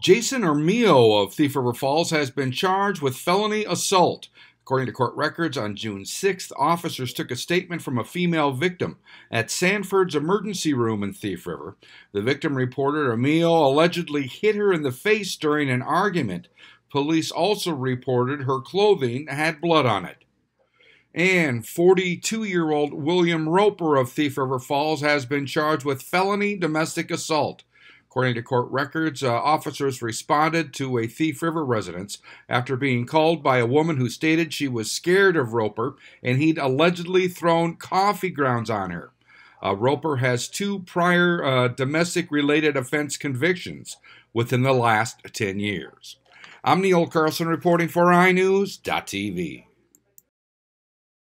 Jason Armijo of Thief River Falls has been charged with felony assault. According to court records, on June 6th, officers took a statement from a female victim at Sanford's emergency room in Thief River. The victim reported Armijo allegedly hit her in the face during an argument. Police also reported her clothing had blood on it. And 42 year old William Roper of Thief River Falls has been charged with felony domestic assault. According to court records, uh, officers responded to a Thief River residence after being called by a woman who stated she was scared of Roper and he'd allegedly thrown coffee grounds on her. Uh, Roper has two prior uh, domestic related offense convictions within the last 10 years. I'm Neil Carlson reporting for iNewZ.TV.